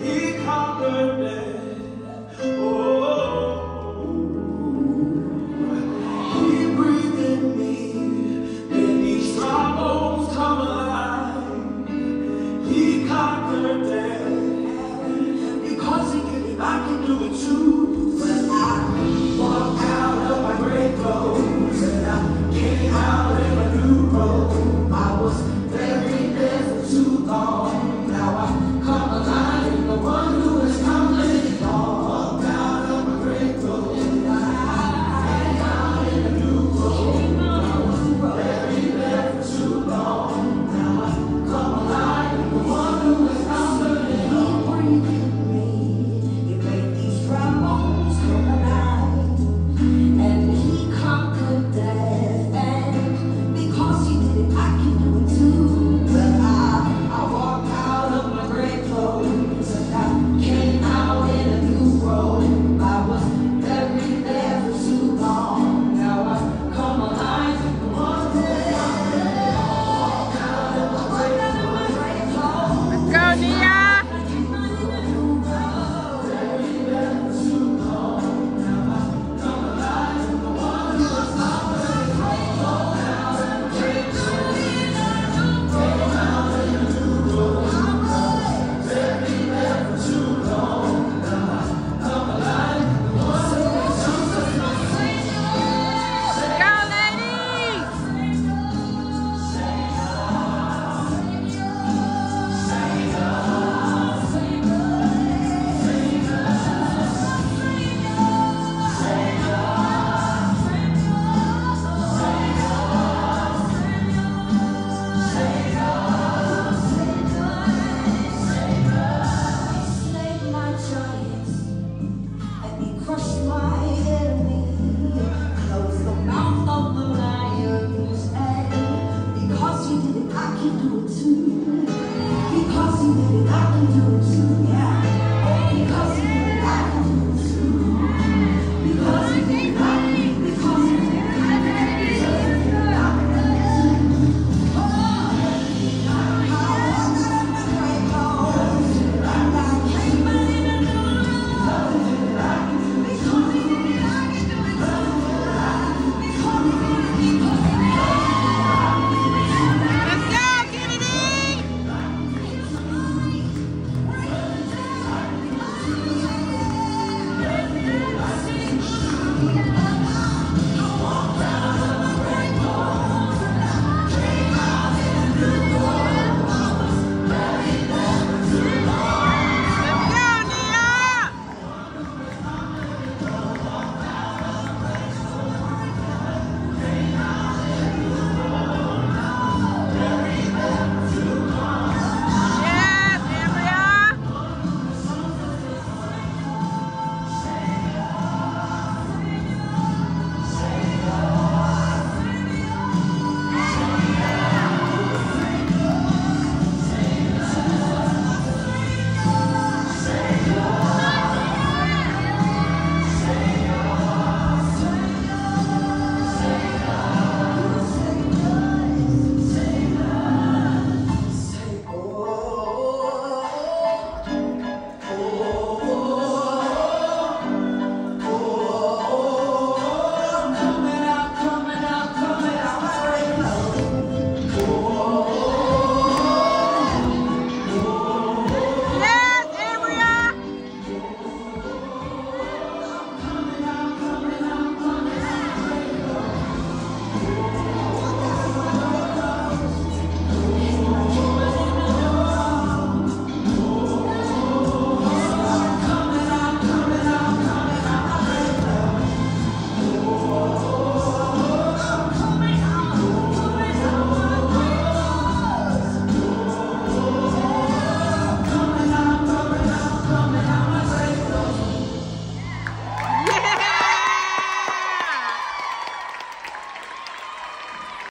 He conquered death.